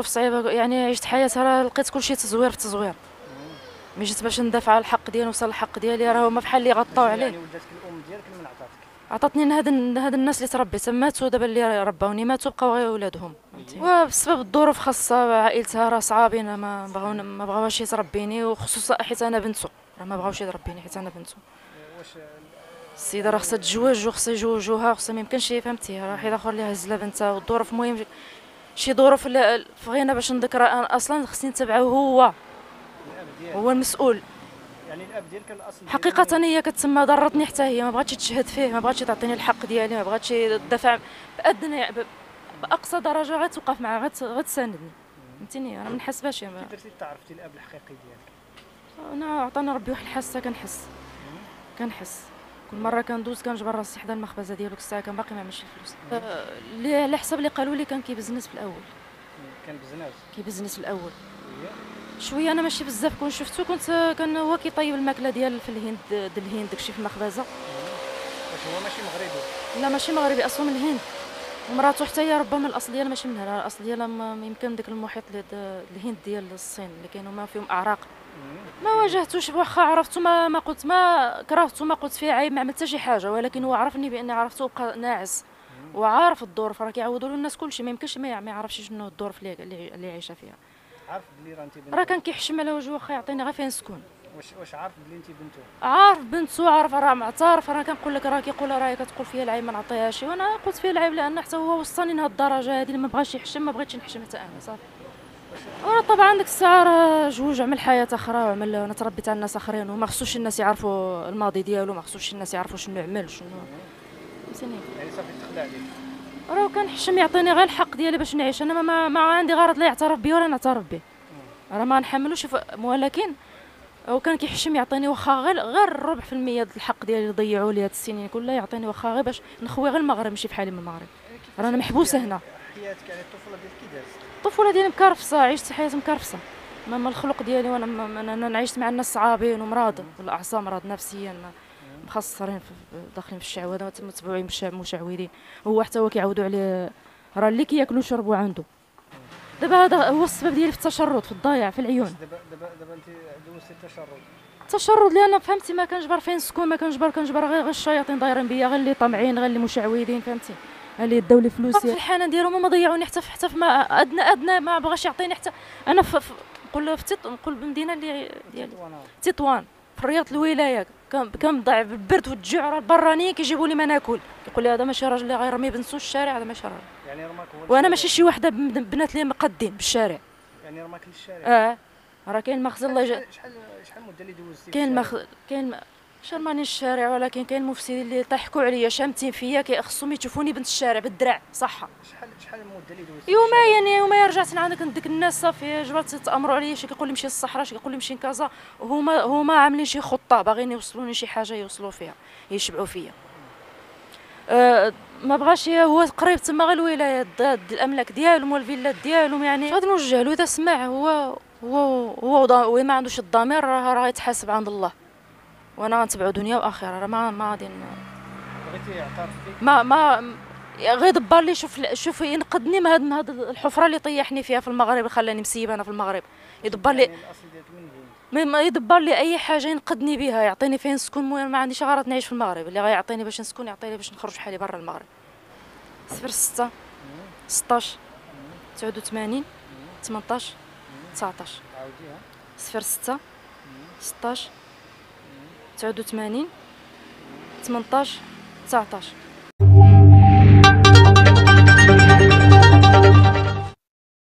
ظروف صعيبة يعني عشت حياة راه لقيت كلشي تزوير في تزوير. ملي جيت باش ندافع على الحق ديالي وصل الحق ديالي راه هما بحال اللي غطاو عليه. يعني ولدتك الأم ديالك من عطاتك؟ عطاتني هاد هاد الناس اللي تربيت ماتوا دابا اللي رباوني ماتوا بقاو غير ولادهم. وبسبب الظروف خاصة عائلتها راه صعابين ما بغاو ما بغاوش يتربيني وخصوصا حيت أنا بنتو. راه ما بغاوش يتربيني حيت أنا بنتو. واش السيدة راه خصها تتزوج وخصها يجوجوها وخصها ما يمكنش فهمتي؟ راه واحد آخر اللي هز لها بنتها والظروف المهم شي ظروف بغينا باش نذكر أنا أصلا خصني نتبعه هو. هو المسؤول يعني الأب ديالك الأصل حقيقة هي كتسمى ضرتني حتى هي ما بغاتش تشهد فيه ما بغاتش تعطيني الحق ديالي ما بغاتش تدافع بأدنى ب- بأقصى درجة غتوقف معاه غت- غتساندني. فهمتيني؟ أنا ما نحسبهاش كي يعني درتي تعرفتي الأب الحقيقي ديالك؟ أنا عطانا ربي واحد الحاسة كنحس. كنحس. كل مرة كندوز كنجبر راسي حدا المخبزة ديالو الساعة كان باقي ما عملش الفلوس. آه، اللي على حسب اللي قالوا لي كان كيبزنس في الأول. كان بزناف كيبزنس في الأول. شوية أنا ماشي بزاف كون شفتو كنت كان هو كيطيب الماكلة ديال في الهند ديال الهند داكشي في المخبزة. واش هو ماشي مغربي؟ لا ماشي مغربي أصلا من الهند. ومراته حتى هي ربما الاصل ديالها ماشي من هنا الاصل ديالها يمكن داك المحيط الهند ديال الصين اللي كانوا ما فيهم أعراق. ما واجهتوش واخا عرفتو ما ما قلت ما كرهتو ما قلت فيه عيب ما عملت حتى شي حاجة ولكن هو عرفني باني عرفتو بقى ناعس وعارف الظروف راه كيعاودوا له الناس كلشي ما يمكنش ما يع- ما يعرفش شنو الظروف اللي اللي عايشة فيها. عارف بلي راه راه كان كيحشم على وجهه واخا يعطيني غير فين نسكن. واش واش عارف بلي انت بنتو؟ عارف بنتو عارف راه معترف أنا كنقول لك راه كيقول راه كتقول فيا العيب ما نعطيهاش. وأنا قلت فيه العيب لأن حتى هو وصلني لهاد الدرجة هذه اللي ما بغاش يحشم ما بغيتش نحشم حتى أنا صافي. وراه طبعا ديك الساعة راه جوج عمل حياة أخرى وعمل أنا تربيت على الناس آخرين وما خصوش الناس يعرفوا الماضي ديالو ما خصوش الناس يعرفوا شنو عمل شنو. فهمتيني؟ يعني صافي تخلع عليك. راه كان حشم يعطيني غير الحق ديالي باش نعيش. أنا ما, ما, ما عندي غرض لا يعترف بي ولا نعترف به راه ما نحملوش ف- ولكن هو كان كيحشم يعطيني واخا غير غير ربع في المية الحق ديالي اللي ضيعوا لي هاد السنين كلها يعطيني واخا غير باش نخوي غير المغرب ماشي بحالي من المغرب. راه أنا محبوسة هنا. حياتك يعني الطفولة ديالك كي دازت الطفوله ديالي مكرفصة عشت حياه مكرفصة. ما الخلق ديالي وأنا ما- أنا عشت مع الناس صعابين ومراض والاعصاب مرض نفسيا مخسرين داخلين في الشعوذة متبوعين بالمشعوذين هو حتى هو كيعاودوا عليه راه اللي كياكلوا ويشربوا عنده. دابا هذا هو السبب ديالي في التشرد في الضياع في العيون. دابا دابا دابا انت دوزتي التشرد. التشرد لأن فهمتي ما كنجبر فين نسكن ما كنجبر كنجبر غير الشياطين دايرين بيا غير اللي طامعين غير اللي مشعوذين فهمتي؟ اللي يداو لي فلوسي في الحنان ديالهم هما ضيعوني حتى حتى في ما ادنى أدنى ما بغاش يعطيني حتى أنا في نقول في نقول بالمدينة اللي ديالي. تطوان. في رياض الولايه ضايع بالبرد والجوع راه البرانيين كيجيبوا لي ما ناكل. كيقول لي هذا ماشي راجل اللي غيرمي بنسو الشارع هذا ماشي راجل. يعني رماك هو وأنا. ماشي شي وحدة بن- بنات اللي مقدين بالشارع. يعني رماك للشارع آه. راه كاين مخزن الله يجزاه شحال شحال المده اللي دوزتي كاين مخ كاين شرماني الشارع ولكن كاين مفسدين اللي ضحكوا عليا. شامتين فيا كي خصهم يشوفوني بنت الشارع بالدرع. صح. شحال شحال المدة اللي دوزتي يوميا يوميا رجعت لعندك ديك الناس صافي. جبرت تأمروا عليا شي كيقول لي مشي للصحراء شي كيقول لي مشي لكازا وهما هما عاملين شي خطة باغيين يوصلوني شي حاجة يوصلوا فيها يشبعوا فيا. أه ما بغاش هو قريب تما غير الولايات الأملاك ديالهم والفيلات ديالهم يعني غادي نوجه له إذا سمع. هو هو هو وضا- وما عندوش الضمير راه راه يتحاسب عند الله. وأنا غنتبعو دنيا واخرة راه ما ما غادي ما ما غير دبر لي شوف شوف ينقذني من هاد من هاد الحفرة اللي طيحني فيها في المغرب اللي خلاني مسيبة أنا في المغرب. يدبر لي يعني من ما يدبر لي أي حاجة ينقذني بها يعطيني فين نسكن المهم ما عنديش غرض نعيش في المغرب اللي غيعطيني باش نسكن يعطيني باش نخرج بحالي برا المغرب. صفر ستة 16 89 18 19 عاوديها صفر ستة 16 89 18 19